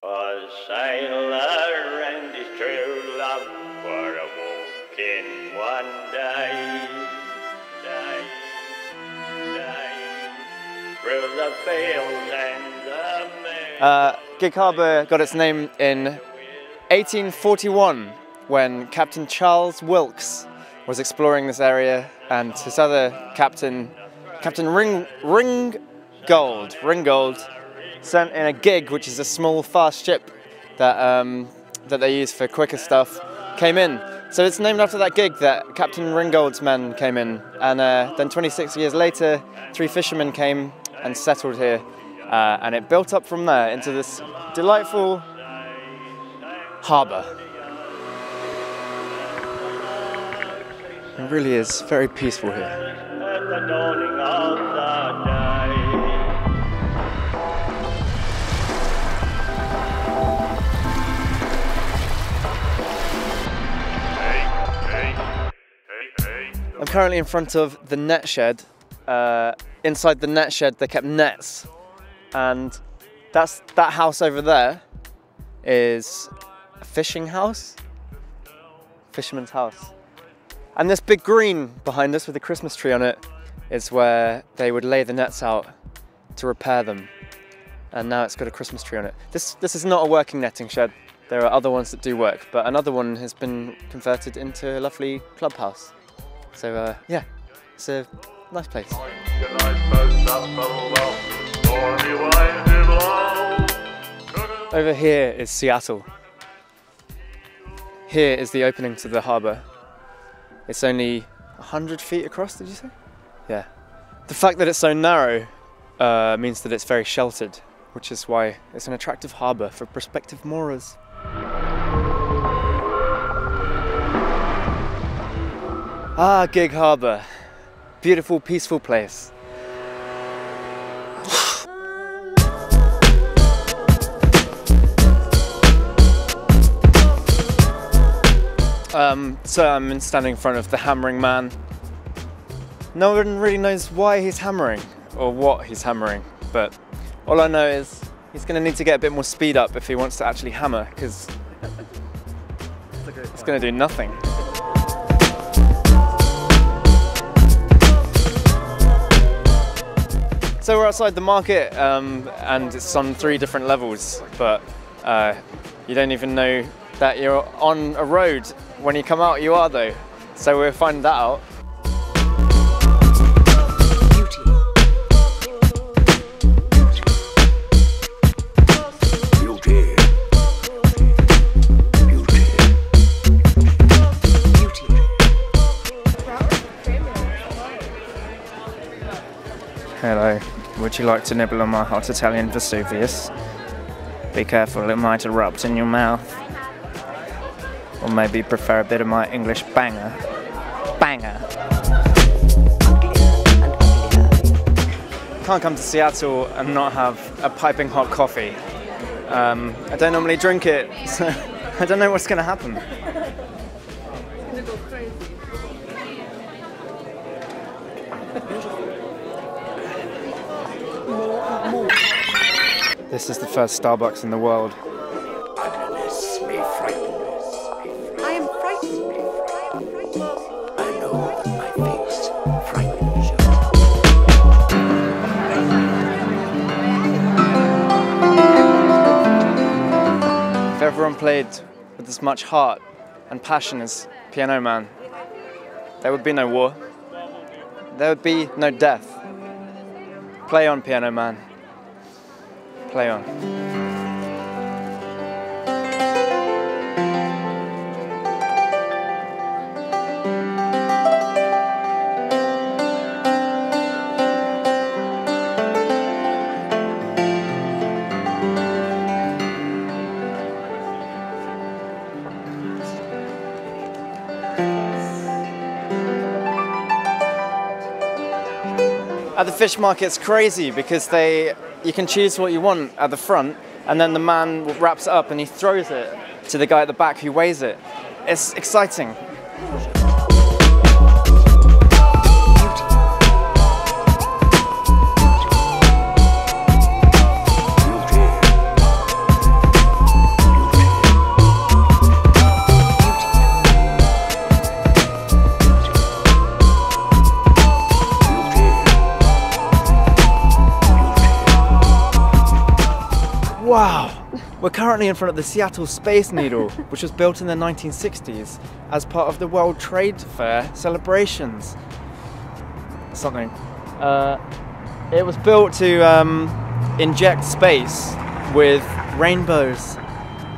A sailor and his true love were a walking one day, day, day, through the fields and the meadows. Uh, Gig Harbour got its name in 1841 when Captain Charles Wilkes was exploring this area and his other captain, Captain Ring, Ringgold, Ringgold, sent in a gig, which is a small, fast ship that, um, that they use for quicker stuff, came in. So it's named after that gig that Captain Ringgold's men came in. And uh, then 26 years later, three fishermen came and settled here. Uh, and it built up from there into this delightful harbour. It really is very peaceful here. Currently in front of the net shed. Uh, inside the net shed, they kept nets, and that's that house over there is a fishing house, fisherman's house. And this big green behind us with a Christmas tree on it is where they would lay the nets out to repair them. And now it's got a Christmas tree on it. This this is not a working netting shed. There are other ones that do work, but another one has been converted into a lovely clubhouse. So uh, yeah, it's a nice place. Over here is Seattle. Here is the opening to the harbour. It's only 100 feet across, did you say? Yeah. The fact that it's so narrow uh, means that it's very sheltered, which is why it's an attractive harbour for prospective moorers. Ah, Gig Harbour. Beautiful, peaceful place. Um, so I'm standing in front of the hammering man. No one really knows why he's hammering or what he's hammering, but all I know is he's going to need to get a bit more speed up if he wants to actually hammer, because it's going to do nothing. So we're outside the market, um, and it's on three different levels, but uh, you don't even know that you're on a road. When you come out, you are though. So we'll find that out. You like to nibble on my hot Italian Vesuvius? Be careful, it might erupt in your mouth. Or maybe prefer a bit of my English banger. Banger! Can't come to Seattle and not have a piping hot coffee. Um, I don't normally drink it, so I don't know what's going to happen. This is the first Starbucks in the world. Ugliness may frighten us. I am frightened. I know that my face frightens you. If everyone played with as much heart and passion as Piano Man, there would be no war. There would be no death. Play on, Piano Man. Play on. At the fish market, it's crazy because they you can choose what you want at the front, and then the man wraps it up and he throws it to the guy at the back who weighs it. It's exciting. We're currently in front of the Seattle Space Needle, which was built in the 1960s as part of the World Trade Fair celebrations. Something. Uh, it was built to um, inject space with rainbows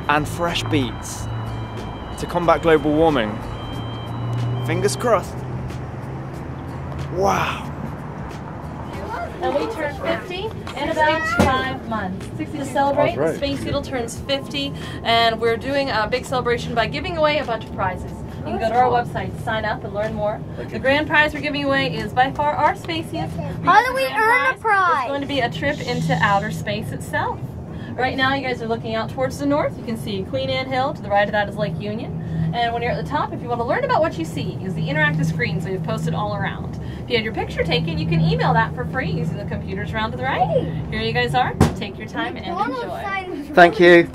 and fresh beats to combat global warming. Fingers crossed. Wow. And we turn 50 in about five months. To celebrate, the Space Needle turns 50, and we're doing a big celebration by giving away a bunch of prizes. You can go to our website, sign up, and learn more. The grand prize we're giving away is by far our spaciest. How do we earn a prize? It's going to be a trip into outer space itself. Right now, you guys are looking out towards the north. You can see Queen Anne Hill. To the right of that is Lake Union. And when you're at the top, if you want to learn about what you see, use the interactive screens we've posted all around. If you had your picture taken, you can email that for free using the computers around to the right. Here you guys are. Take your time and enjoy. Thank you.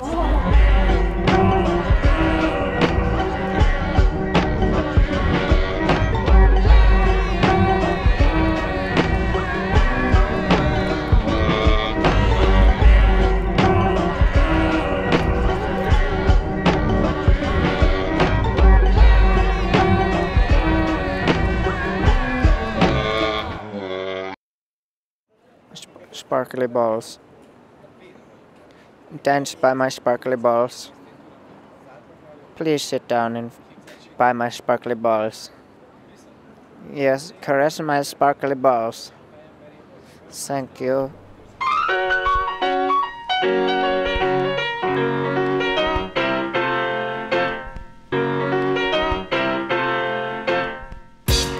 Sparkly balls. Dance by my sparkly balls. Please sit down and by my sparkly balls. Yes, caress my sparkly balls. Thank you.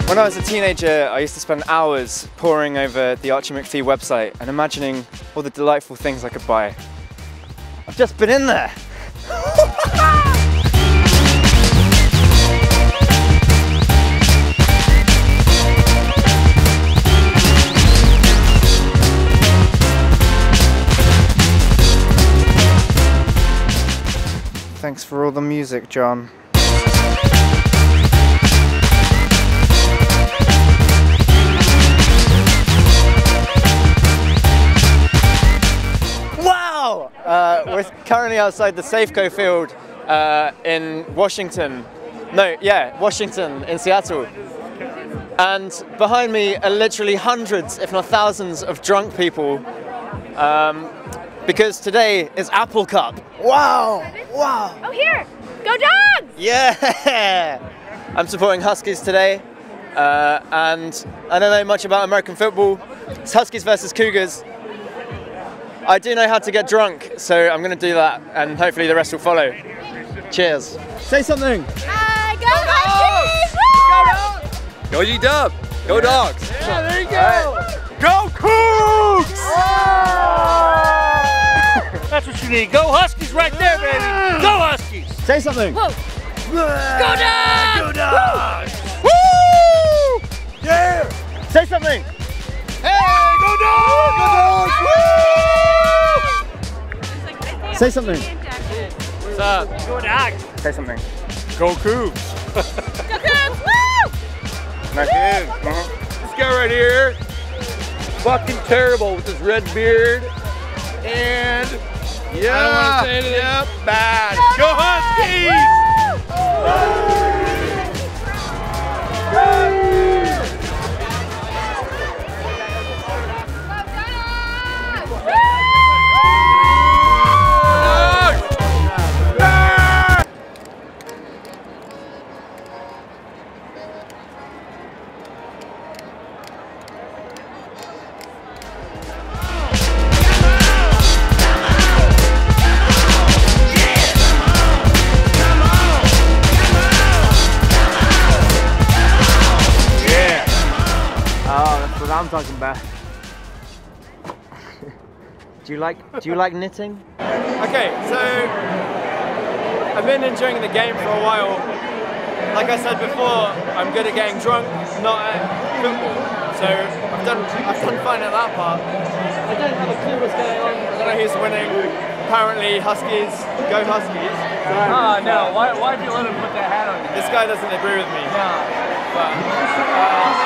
When I was a teenager, I used to spend hours poring over the Archie McPhee website and imagining all the delightful things I could buy. I've just been in there. Thanks for all the music, John. Wow! Uh, we're currently outside the Safeco field uh, in Washington. No, yeah, Washington in Seattle. And behind me are literally hundreds, if not thousands, of drunk people. Um, because today is Apple Cup. Wow! Wow! Oh, here! Go dogs! Yeah! I'm supporting Huskies today. Uh, and I don't know much about American football. It's Huskies versus Cougars. I do know how to get drunk, so I'm going to do that, and hopefully the rest will follow. Cheers. Say something. Uh, go Huskies! Go G Dub! Go dogs! Yeah, there you go. Go Cougs! That's what you need. Go Huskies right there, baby. Go Huskies. Say something. Go dogs! Go dogs. Woo! Yeah. Say something. Hey, go dogs! Go dogs! Woo! Say something. What's up? Go dogs. Say something. Go Cougs! Go Cougs! Woo! Thank you. Uh-huh. This guy right here, fucking terrible with his red beard, and yeah, yep, bad. Go Huskies! Talking about. do you like do you like knitting? Okay, so I've been enjoying the game for a while. Like I said before, I'm good at getting drunk, not at football. So I've done I've done fine at that part. I don't have a clue what's going on. I don't know who's winning. Apparently Huskies, go Huskies. Oh no! Why? Why'd you let him put that hat on? This guy doesn't agree with me. But uh,